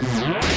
Thank.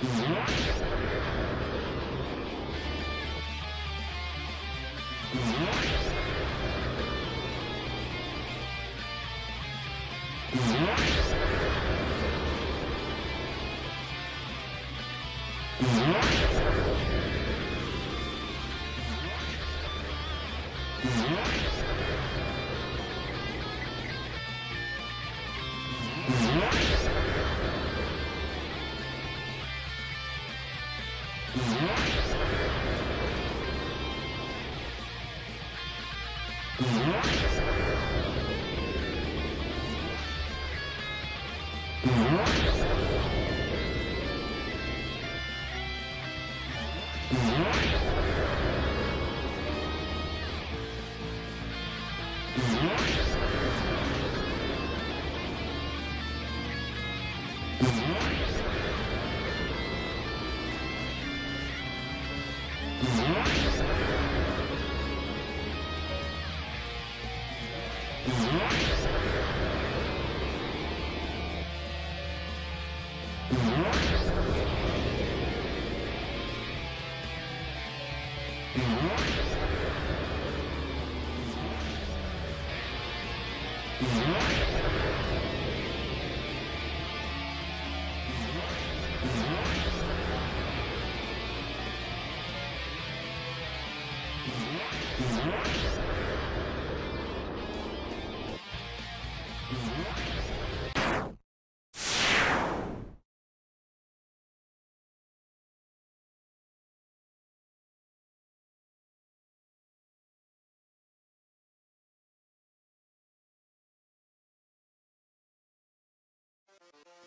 What? Uhum.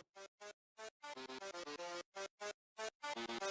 Thank you.